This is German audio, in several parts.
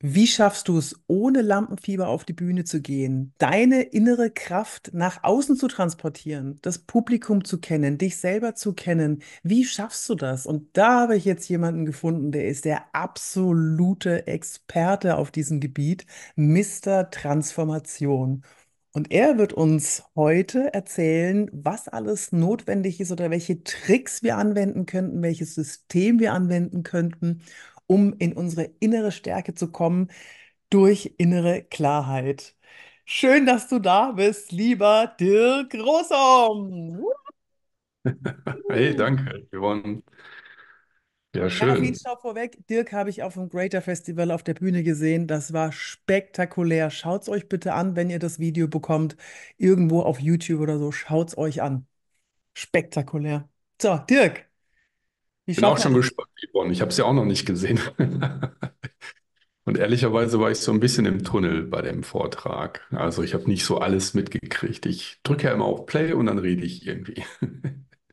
Wie schaffst du es, ohne Lampenfieber auf die Bühne zu gehen, deine innere Kraft nach außen zu transportieren, das Publikum zu kennen, dich selber zu kennen? Wie schaffst du das? Und da habe ich jetzt jemanden gefunden, der ist der absolute Experte auf diesem Gebiet, Mister Transformation. Und er wird uns heute erzählen, was alles notwendig ist oder welche Tricks wir anwenden könnten, welches System wir anwenden könnten um in unsere innere Stärke zu kommen durch innere Klarheit. Schön, dass du da bist, lieber Dirk Rosom. Hey, danke, Yvonne. Ja, schön. schau vorweg. Dirk habe ich auf dem Greater Festival auf der Bühne gesehen. Das war spektakulär. Schaut es euch bitte an, wenn ihr das Video bekommt. Irgendwo auf YouTube oder so. Schaut es euch an. Spektakulär. So, Dirk, wie Bin auch schon gespannt, Yvonne. Ich habe es ja auch noch nicht gesehen. Und ehrlicherweise war ich so ein bisschen im Tunnel bei dem Vortrag. Also ich habe nicht so alles mitgekriegt. Ich drücke ja immer auf Play und dann rede ich irgendwie.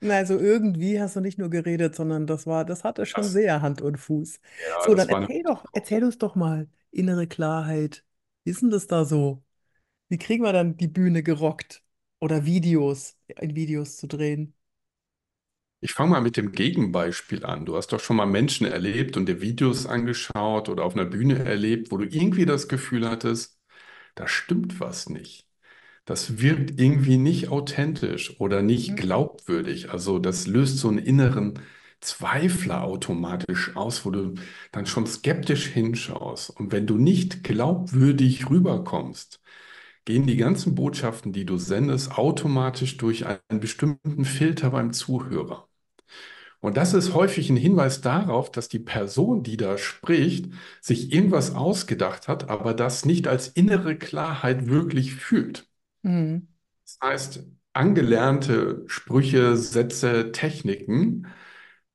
Na, Also irgendwie hast du nicht nur geredet, sondern das war, das hatte schon Das, sehr Hand und Fuß. ja, So, dann erzähl doch, erzähl uns doch mal innere Klarheit. Wie ist denn das da so? Wie kriegen wir dann die Bühne gerockt? Oder Videos, in Videos zu drehen? Ich fange mal mit dem Gegenbeispiel an. Du hast doch schon mal Menschen erlebt und dir Videos angeschaut oder auf einer Bühne erlebt, wo du irgendwie das Gefühl hattest, da stimmt was nicht. Das wirkt irgendwie nicht authentisch oder nicht Mhm. glaubwürdig. Also das löst so einen inneren Zweifler automatisch aus, wo du dann schon skeptisch hinschaust. Und wenn du nicht glaubwürdig rüberkommst, gehen die ganzen Botschaften, die du sendest, automatisch durch einen bestimmten Filter beim Zuhörer. Und das ist häufig ein Hinweis darauf, dass die Person, die da spricht, sich irgendwas ausgedacht hat, aber das nicht als innere Klarheit wirklich fühlt. Mhm. Das heißt, angelernte Sprüche, Sätze, Techniken,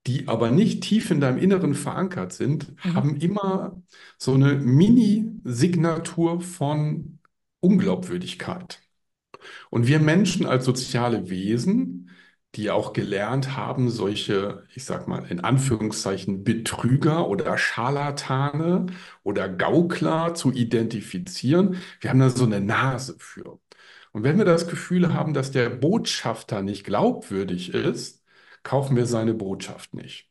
die aber nicht tief in deinem Inneren verankert sind, Mhm. haben immer so eine Mini-Signatur von Unglaubwürdigkeit. Und wir Menschen als soziale Wesen, die auch gelernt haben, solche, ich sag mal, in Anführungszeichen Betrüger oder Scharlatane oder Gaukler zu identifizieren, wir haben da so eine Nase für. Und wenn wir das Gefühl haben, dass der Botschafter nicht glaubwürdig ist, kaufen wir seine Botschaft nicht.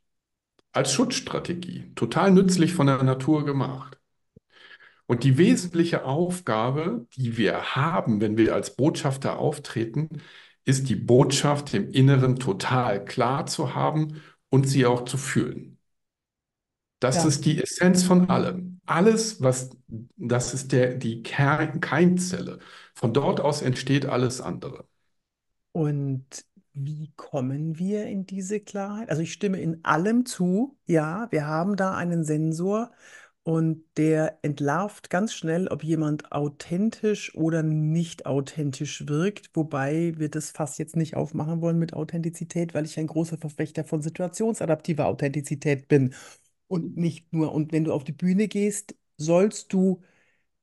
Als Schutzstrategie, total nützlich von der Natur gemacht. Und die wesentliche Aufgabe, die wir haben, wenn wir als Botschafter auftreten, ist die Botschaft im Inneren total klar zu haben und sie auch zu fühlen. Das Ja. ist die Essenz von allem. Alles, was, das ist der, die Kern, Keimzelle. Von dort aus entsteht alles andere. Und wie kommen wir in diese Klarheit? Also ich stimme in allem zu. Ja, wir haben da einen Sensor und der entlarvt ganz schnell, ob jemand authentisch oder nicht authentisch wirkt. Wobei wir das Fass jetzt nicht aufmachen wollen mit Authentizität, weil ich ein großer Verfechter von situationsadaptiver Authentizität bin. Und nicht nur, und wenn du auf die Bühne gehst, sollst du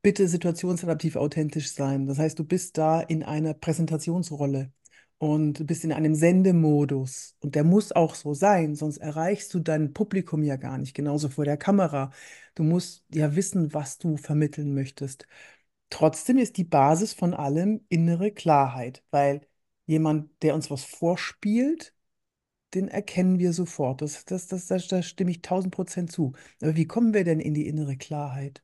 bitte situationsadaptiv authentisch sein. Das heißt, du bist da in einer Präsentationsrolle und du bist in einem Sendemodus. Und der muss auch so sein, sonst erreichst du dein Publikum ja gar nicht, genauso vor der Kamera. Du musst ja wissen, was du vermitteln möchtest. Trotzdem ist die Basis von allem innere Klarheit, weil jemand, der uns was vorspielt, den erkennen wir sofort. Das, das, das, das, da stimme ich tausend Prozent zu. Aber wie kommen wir denn in die innere Klarheit?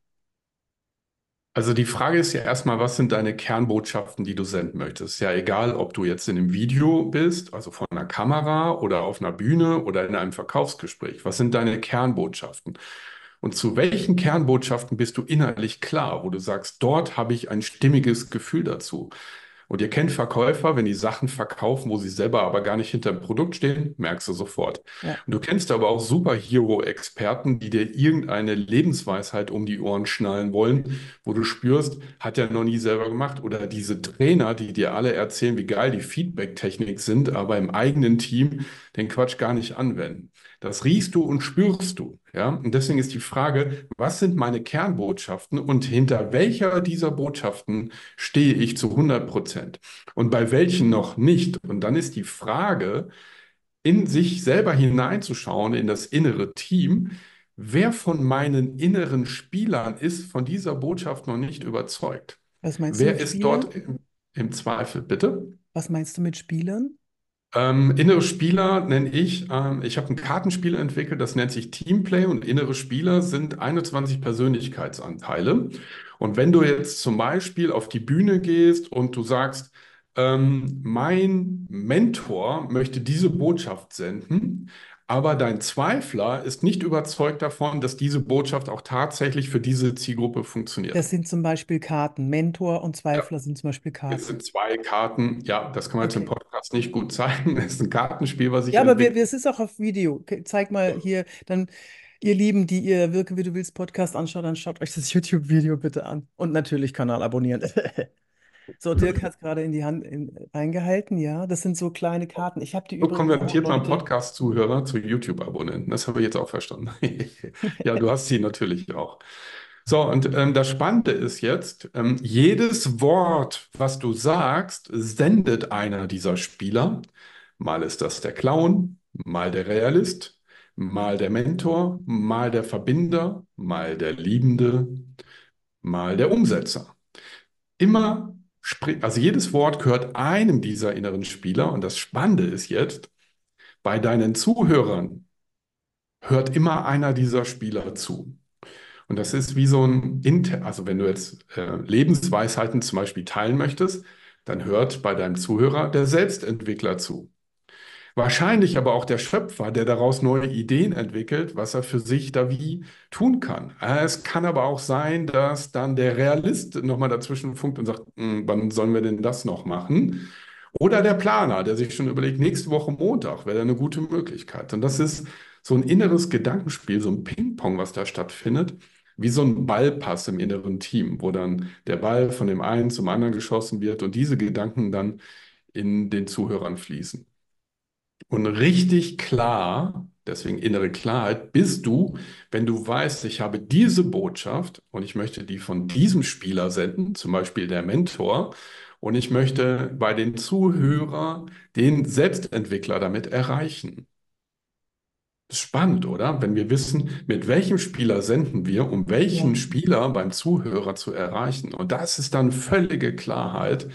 Also die Frage ist ja erstmal, was sind deine Kernbotschaften, die du senden möchtest? Ja, egal, ob du jetzt in einem Video bist, also vor einer Kamera oder auf einer Bühne oder in einem Verkaufsgespräch. Was sind deine Kernbotschaften? Und zu welchen Kernbotschaften bist du innerlich klar, wo du sagst, dort habe ich ein stimmiges Gefühl dazu? Und ihr kennt Verkäufer, wenn die Sachen verkaufen, wo sie selber aber gar nicht hinter dem Produkt stehen, merkst du sofort. Ja. Und du kennst aber auch Superhero-Experten, die dir irgendeine Lebensweisheit um die Ohren schnallen wollen, wo du spürst, hat er noch nie selber gemacht. Oder diese Trainer, die dir alle erzählen, wie geil die Feedback-Technik sind, aber im eigenen Team den Quatsch gar nicht anwenden. Das riechst du und spürst du. Ja? Und deswegen ist die Frage, was sind meine Kernbotschaften und hinter welcher dieser Botschaften stehe ich zu 100 Prozent und bei welchen noch nicht? Und dann ist die Frage, in sich selber hineinzuschauen, in das innere Team, wer von meinen inneren Spielern ist von dieser Botschaft noch nicht überzeugt? Was meinst du Wer ist Spielern? dort im, im Zweifel, bitte? Was meinst du mit Spielern? Ähm, innere Spieler nenne ich, ähm, ich habe ein Kartenspiel entwickelt, das nennt sich Teamplay und innere Spieler sind 21 Persönlichkeitsanteile. Und wenn du jetzt zum Beispiel auf die Bühne gehst und du sagst, ähm, mein Mentor möchte diese Botschaft senden, aber dein Zweifler ist nicht überzeugt davon, dass diese Botschaft auch tatsächlich für diese Zielgruppe funktioniert. Das sind zum Beispiel Karten. Mentor und Ja. Zweifler sind zum Beispiel Karten. sind zwei Karten. Ja, das kann man jetzt im Okay. Podcast nicht gut zeigen. Es ist ein Kartenspiel, was ich Ja, aber wir, es ist auch auf Video. Okay, Zeig mal hier, dann, ihr Lieben, die ihr Wirke, wie du willst Podcast anschaut, dann schaut euch das YouTube-Video bitte an. Und natürlich Kanal abonnieren. So, Dirk hat es gerade in die Hand in, reingehalten, ja. Das sind so kleine Karten. Ich habe die So konvertiert man. Podcast-Zuhörer zu YouTube-Abonnenten. Das habe ich jetzt auch verstanden. Ja, du hast sie natürlich auch. So, und ähm, das Spannende ist jetzt, ähm, jedes Wort, was du sagst, sendet einer dieser Spieler. Mal ist das der Clown, mal der Realist, mal der Mentor, mal der Verbinder, mal der Liebende, mal der Umsetzer. Immer, also jedes Wort gehört einem dieser inneren Spieler. Und das Spannende ist jetzt, bei deinen Zuhörern hört immer einer dieser Spieler zu. Und das ist wie so ein, Inter also wenn du jetzt äh, Lebensweisheiten zum Beispiel teilen möchtest, dann hört bei deinem Zuhörer der Selbstentwickler zu. Wahrscheinlich aber auch der Schöpfer, der daraus neue Ideen entwickelt, was er für sich da wie tun kann. Es kann aber auch sein, dass dann der Realist nochmal dazwischen funkt und sagt, "Hm, wann sollen wir denn das noch machen? Oder der Planer, der sich schon überlegt, nächste Woche Montag wäre eine gute Möglichkeit. Und das ist so ein inneres Gedankenspiel, so ein Ping-Pong, was da stattfindet, wie so ein Ballpass im inneren Team, wo dann der Ball von dem einen zum anderen geschossen wird und diese Gedanken dann in den Zuhörern fließen. Und richtig klar, deswegen innere Klarheit, bist du, wenn du weißt, ich habe diese Botschaft und ich möchte die von diesem Spieler senden, zum Beispiel der Mentor, und ich möchte bei den Zuhörer den Selbstentwickler damit erreichen. Das ist spannend, oder? Wenn wir wissen, mit welchem Spieler senden wir, um welchen Ja. Spieler beim Zuhörer zu erreichen. Und das ist dann völlige Klarheit,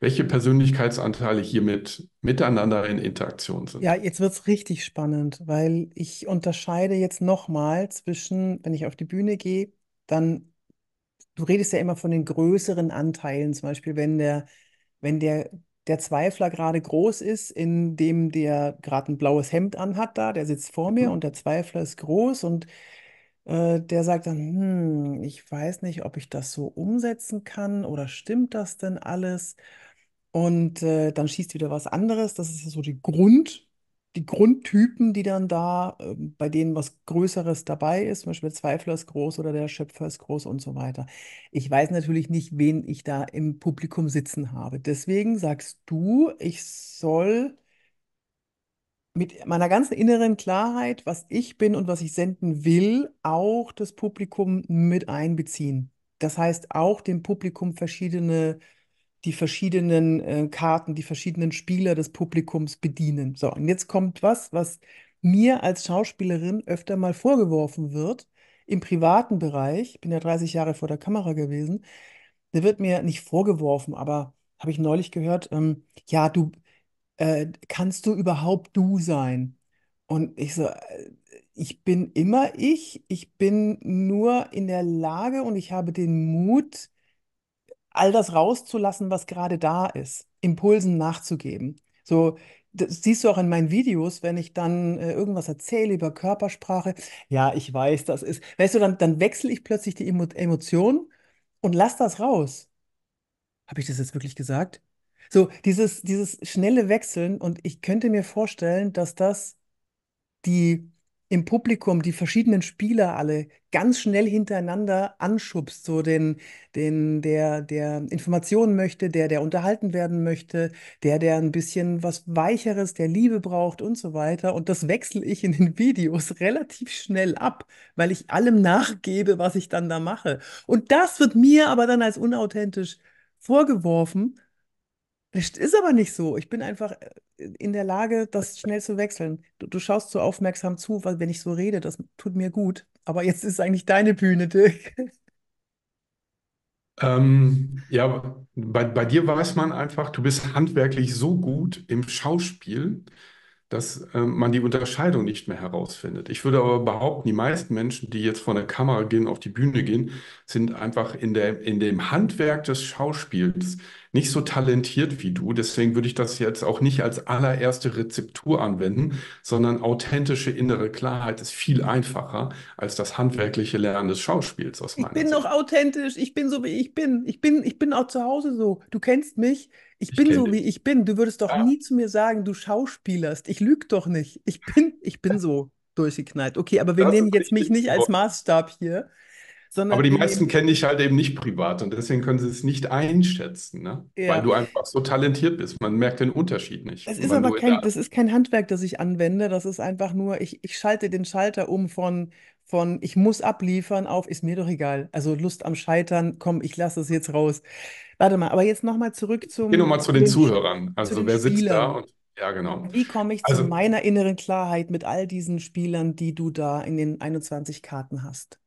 welche Persönlichkeitsanteile hiermit miteinander in Interaktion sind. Ja, jetzt wird es richtig spannend, weil ich unterscheide jetzt nochmal zwischen, wenn ich auf die Bühne gehe, dann, du redest ja immer von den größeren Anteilen, zum Beispiel, wenn der, wenn der, der Zweifler gerade groß ist, in dem der gerade ein blaues Hemd anhat da, der sitzt vor mir und der Zweifler ist groß und äh, der sagt dann, hm, ich weiß nicht, ob ich das so umsetzen kann oder stimmt das denn alles? Und äh, dann schießt wieder was anderes. Das ist so die Grund, die Grundtypen, die dann da, ähm, bei denen was Größeres dabei ist. Zum Beispiel der Zweifler ist groß oder der Schöpfer ist groß und so weiter. Ich weiß natürlich nicht, wen ich da im Publikum sitzen habe. Deswegen sagst du, ich soll mit meiner ganzen inneren Klarheit, was ich bin und was ich senden will, auch das Publikum mit einbeziehen. Das heißt, auch dem Publikum verschiedene die verschiedenen äh, Karten, die verschiedenen Spieler des Publikums bedienen. So, und jetzt kommt was, was mir als Schauspielerin öfter mal vorgeworfen wird, im privaten Bereich, ich bin ja 30 Jahre vor der Kamera gewesen, da wird mir nicht vorgeworfen, aber habe ich neulich gehört, ähm, ja, du, äh, kannst du überhaupt du sein? Und ich so, äh, ich bin immer ich, ich bin nur in der Lage und ich habe den Mut, all das rauszulassen, was gerade da ist, Impulsen nachzugeben. So, das siehst du auch in meinen Videos, wenn ich dann äh, irgendwas erzähle über Körpersprache. Ja, ich weiß, das ist, weißt du, dann, dann wechsle ich plötzlich die Emo Emotion und lass das raus. Habe ich das jetzt wirklich gesagt? So, dieses, dieses schnelle Wechseln und ich könnte mir vorstellen, dass das die im Publikum die verschiedenen Spieler alle ganz schnell hintereinander anschubst, so den, den, der, der Informationen möchte, der, der unterhalten werden möchte, der, der ein bisschen was Weicheres, der Liebe braucht und so weiter. Und das wechsle ich in den Videos relativ schnell ab, weil ich allem nachgebe, was ich dann da mache. Und das wird mir aber dann als unauthentisch vorgeworfen. Das ist aber nicht so. Ich bin einfach äh, in der Lage, das schnell zu wechseln. Du, du schaust so aufmerksam zu, weil wenn ich so rede, das tut mir gut. Aber jetzt ist eigentlich deine Bühne, Dirk. Ähm, ja, bei, bei dir weiß man einfach, du bist handwerklich so gut im Schauspiel, dass ähm, man die Unterscheidung nicht mehr herausfindet. Ich würde aber behaupten, die meisten Menschen, die jetzt vor der Kamera gehen, auf die Bühne gehen, sind einfach in der, in dem Handwerk des Schauspiels nicht so talentiert wie du. Deswegen würde ich das jetzt auch nicht als allererste Rezeptur anwenden, sondern authentische innere Klarheit ist viel einfacher als das handwerkliche Lernen des Schauspiels aus Ich meiner bin noch Sicht. authentisch. Ich bin so, wie ich bin. Ich bin, ich bin auch zu Hause so. Du kennst mich. Ich Ich bin so, wie ich bin. Du würdest doch Ja, nie zu mir sagen, du schauspielerst. Ich lüge doch nicht. Ich bin, ich bin so durchgeknallt. Okay, aber wir das nehmen jetzt mich nicht als Maßstab hier, Aber sondern die wir meisten nehmen, kennen dich halt eben nicht privat und deswegen können sie es nicht einschätzen, ne? Weil ja. du einfach so talentiert bist. Man merkt den Unterschied nicht. Es Und ist aber kein, das ist kein Handwerk, das ich anwende. Das ist einfach nur, ich, ich schalte den Schalter um von, von ich muss abliefern auf, ist mir doch egal. Also Lust am Scheitern, komm, ich lasse es jetzt raus. Warte mal, aber jetzt nochmal zurück geh zum, nochmal zu zu den den, Zuhörern. zu Also den wer sitzt da und ja, genau. Wie komme ich zu Also meiner inneren Klarheit mit all diesen Spielern, die du da in den 21 Karten hast?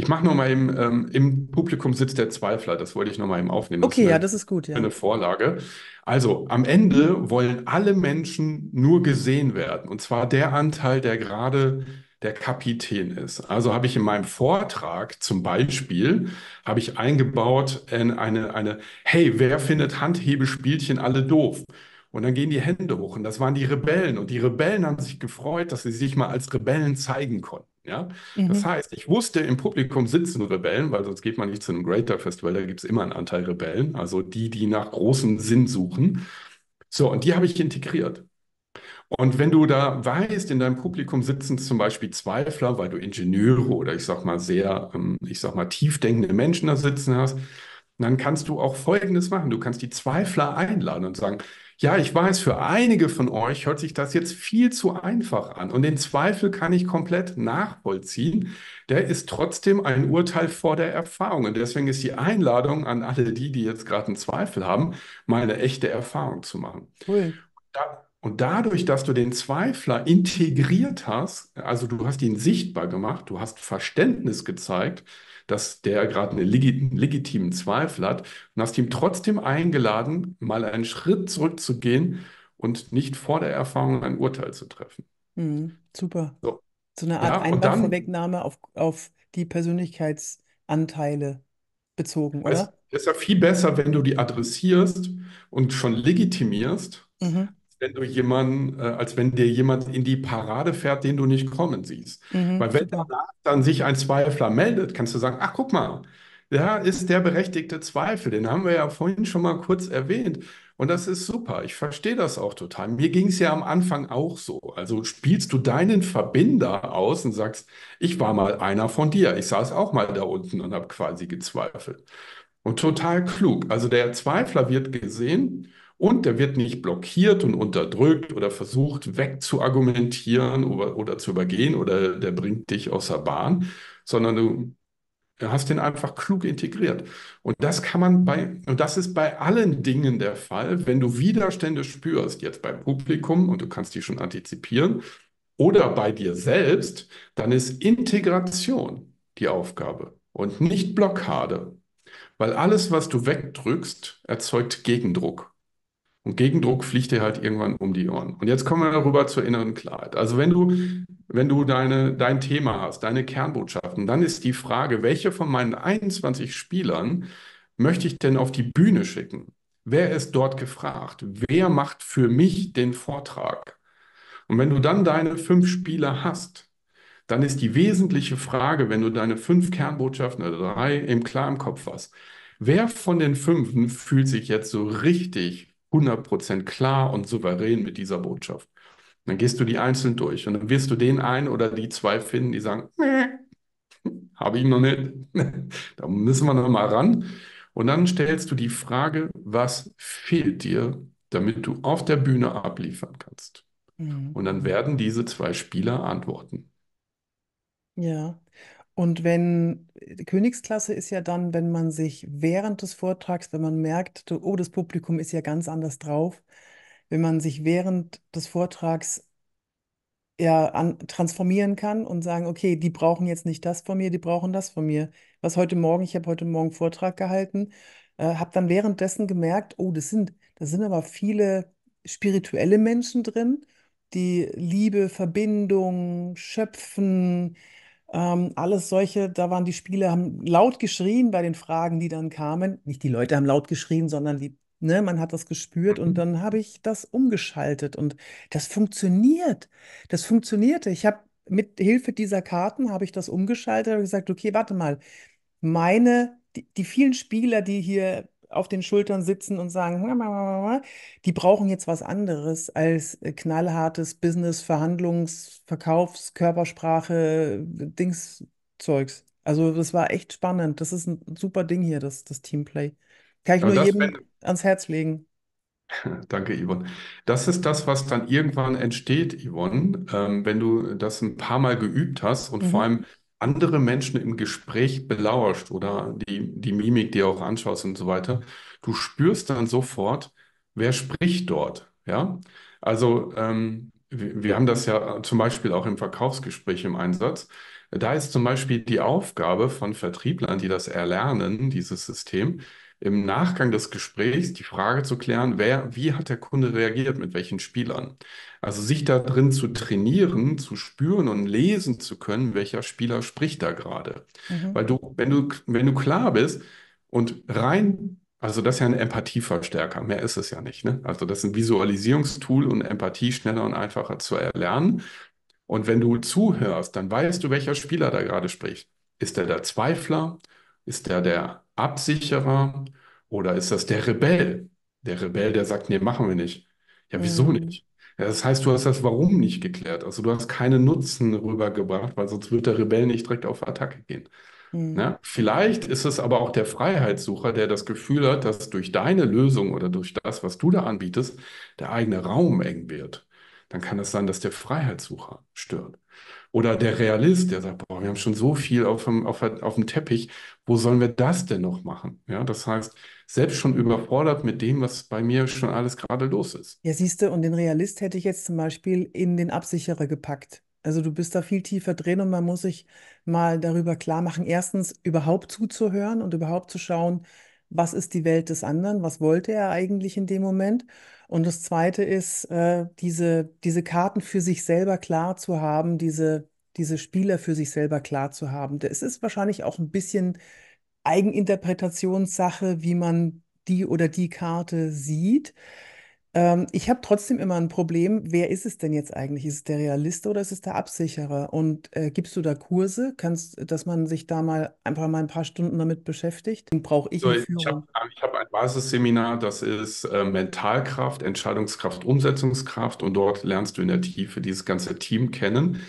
Ich mache nochmal im, ähm, im Publikum sitzt der Zweifler. Das wollte ich nochmal eben aufnehmen. Das Okay, ja, eine das ist gut, eine ja. Vorlage. Also am Ende wollen alle Menschen nur gesehen werden. Und zwar der Anteil, der gerade der Kapitän ist. Also habe ich in meinem Vortrag zum Beispiel, habe ich eingebaut in eine, eine, hey, wer findet Handhebespielchen alle doof? Und dann gehen die Hände hoch und das waren die Rebellen. Und die Rebellen haben sich gefreut, dass sie sich mal als Rebellen zeigen konnten. Ja? Das Mhm. heißt, ich wusste, im Publikum sitzen Rebellen, weil sonst geht man nicht zu einem Greater Festival, da gibt es immer einen Anteil Rebellen, also die, die nach großem Sinn suchen. So, und die habe ich integriert. Und wenn du da weißt, in deinem Publikum sitzen zum Beispiel Zweifler, weil du Ingenieure oder ich sag mal sehr, ähm, ich sag mal tiefdenkende Menschen da sitzen hast, dann kannst du auch Folgendes machen. Du kannst die Zweifler einladen und sagen, ja, ich weiß, für einige von euch hört sich das jetzt viel zu einfach an. Und den Zweifel kann ich komplett nachvollziehen. Der ist trotzdem ein Urteil vor der Erfahrung. Und deswegen ist die Einladung an alle die, die jetzt gerade einen Zweifel haben, mal eine echte Erfahrung zu machen. Cool. Da, und dadurch, dass du den Zweifler integriert hast, also du hast ihn sichtbar gemacht, du hast Verständnis gezeigt, dass der gerade einen legi legitimen Zweifel hat und hast ihm trotzdem eingeladen, mal einen Schritt zurückzugehen und nicht vor der Erfahrung ein Urteil zu treffen. Mhm. Super. So, So eine Art ja, Einwandvorwegnahme auf, auf die Persönlichkeitsanteile bezogen, es oder? ist ja viel besser, wenn du die adressierst und schon legitimierst, Mhm. Wenn du jemanden, äh, als wenn dir jemand in die Parade fährt, den du nicht kommen siehst. Mhm. Weil wenn danach dann sich ein Zweifler meldet, kannst du sagen, ach guck mal, da ist der berechtigte Zweifel, den haben wir ja vorhin schon mal kurz erwähnt. Und das ist super. Ich verstehe das auch total. Mir ging es ja am Anfang auch so. Also spielst du deinen Verbinder aus und sagst, ich war mal einer von dir. Ich saß auch mal da unten und habe quasi gezweifelt. Und total klug. Also der Zweifler wird gesehen und der wird nicht blockiert und unterdrückt oder versucht wegzuargumentieren oder, oder zu übergehen oder der bringt dich aus der Bahn, sondern du hast den einfach klug integriert. Und das kann man bei, und das ist bei allen Dingen der Fall, wenn du Widerstände spürst, jetzt beim Publikum und du kannst die schon antizipieren, oder bei dir selbst, dann ist Integration die Aufgabe und nicht Blockade. Weil alles, was du wegdrückst, erzeugt Gegendruck. Und Gegendruck fliegt dir halt irgendwann um die Ohren. Und jetzt kommen wir darüber zur inneren Klarheit. Also wenn du, wenn du deine, dein Thema hast, deine Kernbotschaften, dann ist die Frage, welche von meinen 21 Spielern möchte ich denn auf die Bühne schicken? Wer ist dort gefragt? Wer macht für mich den Vortrag? Und wenn du dann deine fünf Spieler hast, dann ist die wesentliche Frage, wenn du deine fünf Kernbotschaften oder drei im klar im Kopf hast, wer von den fünfen fühlt sich jetzt so richtig 100% klar und souverän mit dieser Botschaft? Dann gehst du die einzeln durch und dann wirst du den einen oder die zwei finden, die sagen, habe ich noch nicht. Da müssen wir noch mal ran. Und dann stellst du die Frage, was fehlt dir, damit du auf der Bühne abliefern kannst? Mhm. Und dann werden diese zwei Spieler antworten. Ja. Und wenn, die Königsklasse ist ja dann, wenn man sich während des Vortrags, wenn man merkt, oh, das Publikum ist ja ganz anders drauf, wenn man sich während des Vortrags ja, an, transformieren kann und sagen, okay, die brauchen jetzt nicht das von mir, die brauchen das von mir. Was heute Morgen, ich habe heute Morgen Vortrag gehalten, äh, habe dann währenddessen gemerkt, oh, das sind, das sind aber viele spirituelle Menschen drin, die Liebe, Verbindung, Schöpfen, ähm, alles solche, da waren die Spieler, haben laut geschrien bei den Fragen, die dann kamen. Nicht die Leute haben laut geschrien, sondern die, ne, man hat das gespürt und Mhm. dann habe ich das umgeschaltet und das funktioniert. Das funktionierte. Ich habe mit Hilfe dieser Karten habe ich das umgeschaltet und gesagt, okay, warte mal, meine, die, die vielen Spieler, die hier auf den Schultern sitzen und sagen, die brauchen jetzt was anderes als äh, knallhartes Business, Verhandlungs-, Verkaufs-, Körpersprache, Dings-Zeugs. Also das war echt spannend. Das ist ein super Ding hier, das, das Teamplay. Kann ich Ja, nur jedem wenn, ans Herz legen. Danke, Yvonne. Das ist das, was dann irgendwann entsteht, Yvonne, ähm, wenn du das ein paar Mal geübt hast und vor Mhm. allem andere Menschen im Gespräch belauscht oder die, die Mimik dir auch anschaust und so weiter. Du spürst dann sofort, wer spricht dort. Ja, also ähm, wir, wir haben das ja zum Beispiel auch im Verkaufsgespräch im Einsatz. Da ist zum Beispiel die Aufgabe von Vertrieblern, die das erlernen, dieses System im Nachgang des Gesprächs die Frage zu klären, wer, wie hat der Kunde reagiert, mit welchen Spielern. Also sich da drin zu trainieren, zu spüren und lesen zu können, welcher Spieler spricht da gerade. Mhm. Weil du, wenn du, wenn du klar bist und rein, also das ist ja ein Empathieverstärker, mehr ist es ja nicht, ne? Also das ist ein Visualisierungstool und Empathie schneller und einfacher zu erlernen. Und wenn du zuhörst, dann weißt du, welcher Spieler da gerade spricht. Ist der der Zweifler? Ist der der Absicherer? Oder ist das der Rebell? Der Rebell, der sagt, nee, machen wir nicht. Ja, wieso Mhm. nicht? Ja, das heißt, du hast das Warum nicht geklärt. Also du hast keinen Nutzen rübergebracht, weil sonst wird der Rebell nicht direkt auf Attacke gehen. Mhm. Ja, vielleicht ist es aber auch der Freiheitssucher, der das Gefühl hat, dass durch deine Lösung oder durch das, was du da anbietest, der eigene Raum eng wird. Dann kann es sein, dass der Freiheitssucher stört. Oder der Realist, der sagt, boah, wir haben schon so viel auf dem, auf, auf dem Teppich, wo sollen wir das denn noch machen? Ja, das heißt, selbst schon überfordert mit dem, was bei mir schon alles gerade los ist. Ja, siehst du, und den Realist hätte ich jetzt zum Beispiel in den Absicherer gepackt. Also du bist da viel tiefer drin und man muss sich mal darüber klar machen, erstens überhaupt zuzuhören und überhaupt zu schauen, was ist die Welt des anderen, was wollte er eigentlich in dem Moment. Und das Zweite ist, äh, diese, diese Karten für sich selber klar zu haben, diese, diese Spieler für sich selber klar zu haben. Es ist wahrscheinlich auch ein bisschen Eigeninterpretationssache, wie man die oder die Karte sieht. Ähm, ich habe trotzdem immer ein Problem, wer ist es denn jetzt eigentlich? Ist es der Realist oder ist es der Absicherer? Und äh, gibst du da Kurse? Kannst, dass man sich da mal einfach mal ein paar Stunden damit beschäftigt? Brauche ich So, in ich habe hab ein Basisseminar, das ist äh, Mentalkraft, Entscheidungskraft, Umsetzungskraft und dort lernst du in der Tiefe dieses ganze Team kennen,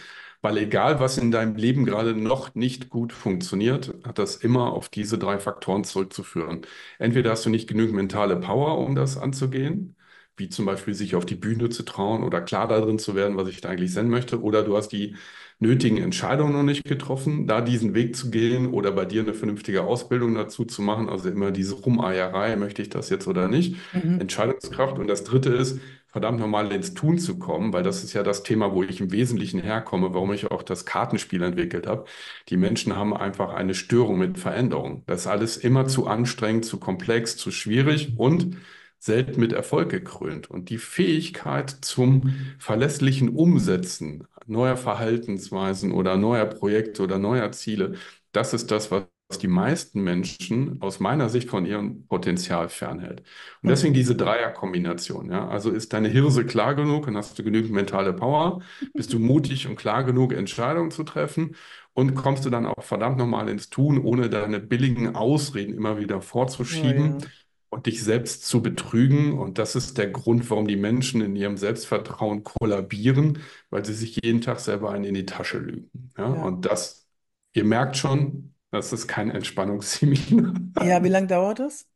weil egal was in deinem Leben gerade noch nicht gut funktioniert, hat das immer auf diese drei Faktoren zurückzuführen. Entweder hast du nicht genügend mentale Power, um das anzugehen, wie zum Beispiel sich auf die Bühne zu trauen oder klar darin zu werden, was ich da eigentlich senden möchte, oder du hast die nötigen Entscheidungen noch nicht getroffen, da diesen Weg zu gehen oder bei dir eine vernünftige Ausbildung dazu zu machen. Also immer diese Rumeierei, möchte ich das jetzt oder nicht? Mhm. Entscheidungskraft. Und das Dritte ist, verdammt nochmal ins Tun zu kommen, weil das ist ja das Thema, wo ich im Wesentlichen herkomme, warum ich auch das Kartenspiel entwickelt habe. Die Menschen haben einfach eine Störung mit Veränderung. Das ist alles immer zu anstrengend, zu komplex, zu schwierig und selten mit Erfolg gekrönt. Und die Fähigkeit zum verlässlichen Umsetzen neuer Verhaltensweisen oder neuer Projekte oder neuer Ziele, das ist das, was die meisten Menschen aus meiner Sicht von ihrem Potenzial fernhält. Und Und deswegen diese Dreierkombination. Ja? Also ist deine Hirse klar genug und hast du genügend mentale Power? Bist du mutig und klar genug, Entscheidungen zu treffen? Und kommst du dann auch verdammt nochmal ins Tun, ohne deine billigen Ausreden immer wieder vorzuschieben? ja, und dich selbst zu betrügen. Und das ist der Grund, warum die Menschen in ihrem Selbstvertrauen kollabieren, weil sie sich jeden Tag selber einen in die Tasche lügen. Ja, ja. und das, ihr merkt schon, das ist kein Entspannungsseminar. Ja, wie lange dauert das?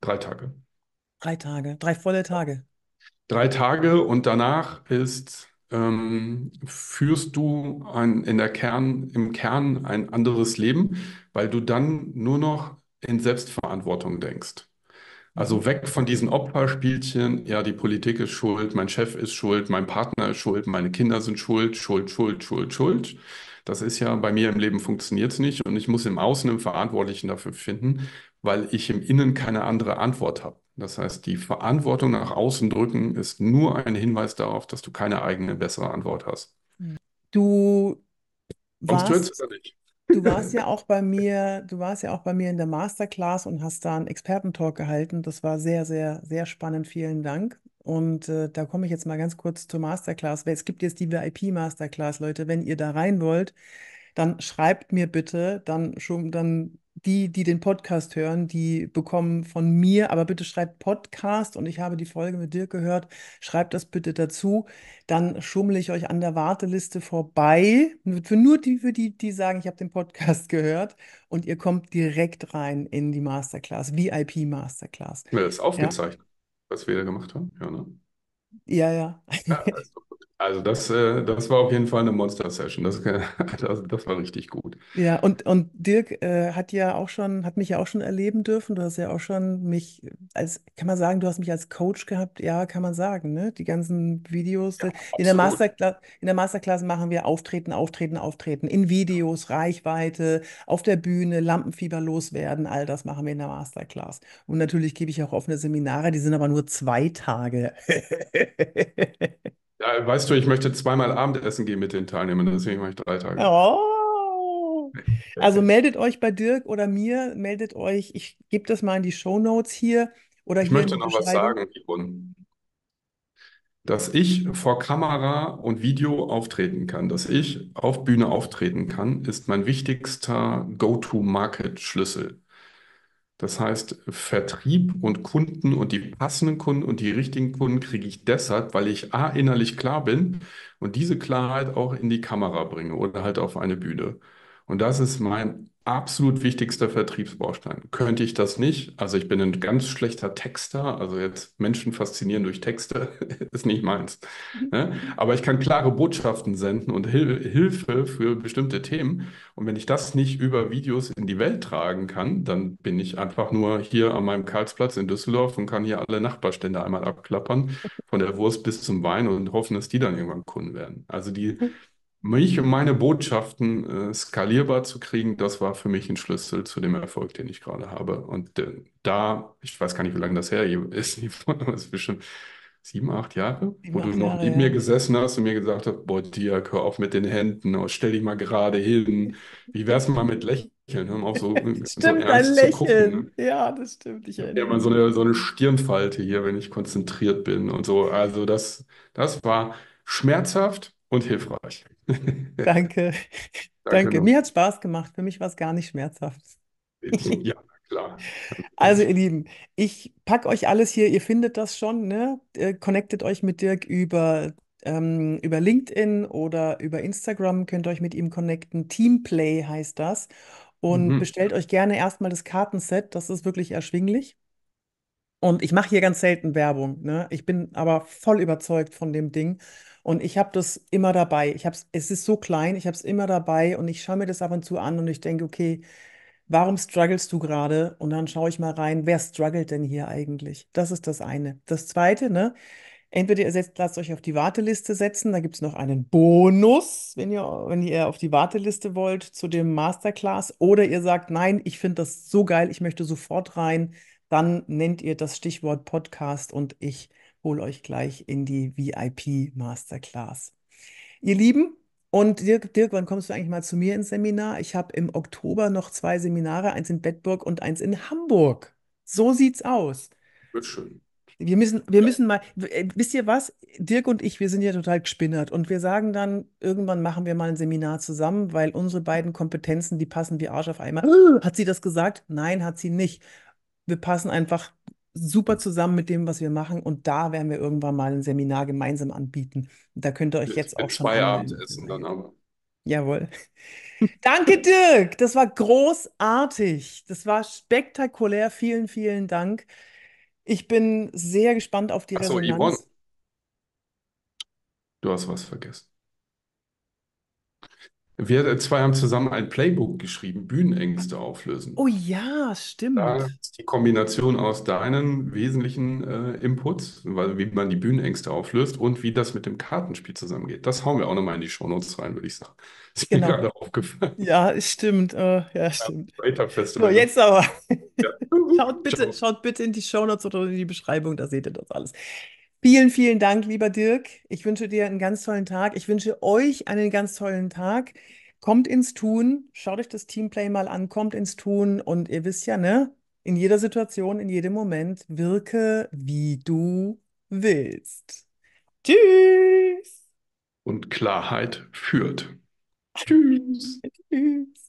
Drei Tage. Drei Tage, drei volle Tage. Drei Tage und danach ist ähm, führst du ein, in der Kern, im Kern ein anderes Leben, weil du dann nur noch in Selbstverantwortung denkst. Also weg von diesen Opferspielchen, ja, die Politik ist schuld, mein Chef ist schuld, mein Partner ist schuld, meine Kinder sind schuld, Schuld, Schuld, Schuld, Schuld. Das ist ja bei mir im Leben funktioniert es nicht und ich muss im Außen einen Verantwortlichen dafür finden, weil ich im Innen keine andere Antwort habe. Das heißt, die Verantwortung nach außen drücken ist nur ein Hinweis darauf, dass du keine eigene bessere Antwort hast. Du du jetzt warst, oder nicht? Du warst ja auch bei mir, du warst ja auch bei mir in der Masterclass und hast da einen Expertentalk gehalten. Das war sehr, sehr, sehr spannend. Vielen Dank. Und äh, da komme ich jetzt mal ganz kurz zur Masterclass. Es gibt jetzt die VIP-Masterclass, Leute. Wenn ihr da rein wollt, dann schreibt mir bitte, dann schon, dann die, die den Podcast hören, die bekommen von mir, aber bitte schreibt Podcast und ich habe die Folge mit Dirk gehört. Schreibt das bitte dazu. Dann schummle ich euch an der Warteliste vorbei. Für nur die, für die, die sagen, ich habe den Podcast gehört und ihr kommt direkt rein in die Masterclass, VIP Masterclass. Ja, das ist Ja, aufgezeichnet, was wir da gemacht haben. Ja, ne? ja, ja. Ja, gut. Also das, äh, das war auf jeden Fall eine Monster-Session. Das, das, das war richtig gut. Ja, und, und Dirk äh, hat ja auch schon, hat mich ja auch schon erleben dürfen. Du hast ja auch schon mich als, kann man sagen, du hast mich als Coach gehabt? Ja, kann man sagen, ne? Die ganzen Videos. Ja, In der. Masterclass, in der Masterclass machen wir Auftreten, Auftreten, Auftreten. In Videos, Reichweite, auf der Bühne, Lampenfieber loswerden. All das machen wir in der Masterclass. Und natürlich gebe ich auch offene Seminare, die sind aber nur zwei Tage. Ja, weißt du, ich möchte zweimal Abendessen gehen mit den Teilnehmern, deswegen mache ich drei Tage. Oh. Also meldet euch bei Dirk oder mir, meldet euch, ich gebe das mal in die Shownotes hier oder Ich hier möchte noch was sagen, Yvonne. Dass ich vor Kamera und Video auftreten kann, dass ich auf Bühne auftreten kann, ist mein wichtigster Go-to-Market-Schlüssel. Das heißt, Vertrieb und Kunden und die passenden Kunden und die richtigen Kunden kriege ich deshalb, weil ich A, innerlich klar bin und diese Klarheit auch in die Kamera bringe oder halt auf eine Bühne. Und das ist mein absolut wichtigster Vertriebsbaustein. Könnte ich das nicht, also ich bin ein ganz schlechter Texter, also jetzt Menschen faszinieren durch Texte, ist nicht meins. Ne? Aber ich kann klare Botschaften senden und Hil Hilfe für bestimmte Themen. Und wenn ich das nicht über Videos in die Welt tragen kann, dann bin ich einfach nur hier an meinem Karlsplatz in Düsseldorf und kann hier alle Nachbarstände einmal abklappern, von der Wurst bis zum Wein und hoffen, dass die dann irgendwann Kunden werden. Also die, mich und meine Botschaften äh, skalierbar zu kriegen, das war für mich ein Schlüssel zu dem Erfolg, den ich gerade habe. Und äh, da, ich weiß gar nicht, wie lange das her ist, es ist bestimmt sieben, acht Jahre, Sieben, wo du acht noch Jahre, neben mir ja. gesessen hast und mir gesagt hast, boah, Dirk, hör auf mit den Händen, oh, stell dich mal gerade hin. Wie wär's mal mit Lächeln? Mal auf, so, so Stimmt, ein ernst zu gucken. Ne? Lächeln. Ja, das stimmt, ich habe ja erinnere immer so eine, so eine Stirnfalte hier, wenn ich konzentriert bin und so. Also das, das war schmerzhaft und hilfreich. Danke, Danke noch. Mir hat Spaß gemacht. Für mich war es gar nicht schmerzhaft. Ja, klar. Also, ihr Lieben, ich packe euch alles hier, ihr findet das schon, ne? Äh, Connectet euch mit Dirk über, ähm, über LinkedIn oder über Instagram, könnt euch mit ihm connecten. Teamplay heißt das. Und Mhm. bestellt euch gerne erstmal das Kartenset, das ist wirklich erschwinglich. Und ich mache hier ganz selten Werbung, ne? Ich bin aber voll überzeugt von dem Ding. Und ich habe das immer dabei. Ich hab's, es ist so klein, ich habe es immer dabei und ich schaue mir das ab und zu an und ich denke, okay, warum strugglest du gerade? Und dann schaue ich mal rein, wer struggelt denn hier eigentlich? Das ist das eine. Das zweite, ne? Entweder ihr setzt, lasst euch auf die Warteliste setzen, da gibt es noch einen Bonus, wenn ihr, wenn ihr auf die Warteliste wollt zu dem Masterclass. Oder ihr sagt, nein, ich finde das so geil, ich möchte sofort rein. Dann nennt ihr das Stichwort Podcast und ich hole euch gleich in die VIP Masterclass. Ihr Lieben, und Dirk, Dirk, wann kommst du eigentlich mal zu mir ins Seminar? Ich habe im Oktober noch zwei Seminare, eins in Bedburg und eins in Hamburg. So sieht's aus. Wird schön. Wir müssen, wir müssen mal, äh, wisst ihr was? Dirk und ich, wir sind ja total gespinnert und wir sagen dann, irgendwann machen wir mal ein Seminar zusammen, weil unsere beiden Kompetenzen, die passen wie Arsch auf einmal. Hat sie das gesagt? Nein, hat sie nicht. Wir passen einfach super zusammen mit dem, was wir machen und da werden wir irgendwann mal ein Seminar gemeinsam anbieten. Und da könnt ihr euch jetzt auch schon zwei anmelden. Abendessen dann aber. Jawohl. Danke, Dirk. Das war großartig. Das war spektakulär. Vielen, vielen Dank. Ich bin sehr gespannt auf die Achso, Yvonne, Resonanz. Du hast was vergessen. Wir zwei haben zusammen ein Playbook geschrieben, Bühnenängste auflösen. Oh ja, Da stimmt. ist die Kombination aus deinen wesentlichen äh, Inputs, weil, wie man die Bühnenängste auflöst und wie das mit dem Kartenspiel zusammengeht. Das hauen wir auch nochmal in die Shownotes rein, würde ich sagen. Ist mir Genau. gerade aufgefallen. Ja, stimmt. Äh, ja, stimmt. Creator So, jetzt aber. Ja. Schaut bitte, Ciao. schaut bitte in die Shownotes oder in die Beschreibung, da seht ihr das alles. Vielen, vielen Dank, lieber Dirk. Ich wünsche dir einen ganz tollen Tag. Ich wünsche euch einen ganz tollen Tag. Kommt ins Tun, schaut euch das Teamplay mal an, kommt ins Tun und ihr wisst ja, ne? In jeder Situation, in jedem Moment, wirke, wie du willst. Tschüss. Und Klarheit führt. Tschüss. Tschüss.